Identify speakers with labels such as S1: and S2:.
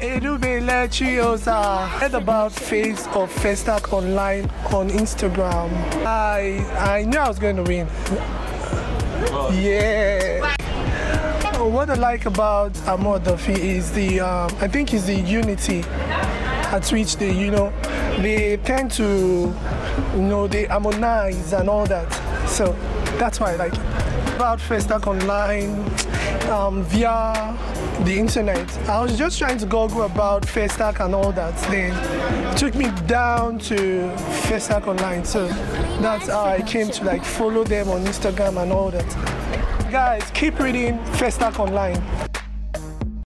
S1: Enubele Chiosa. Heard about Face of Festac Online on Instagram. I I knew I was going to win. Yeah. What I like about Amuwo Odofin is the um, I think is the unity at which they you know they tend to you know they harmonize and all that. So that's why I like it. About Festac Online um, via the internet. I was just trying to Google about Festac and all that. Then took me down to Festac Online. So that's how I came to like follow them on Instagram and all that. Guys, keep reading Festac Online.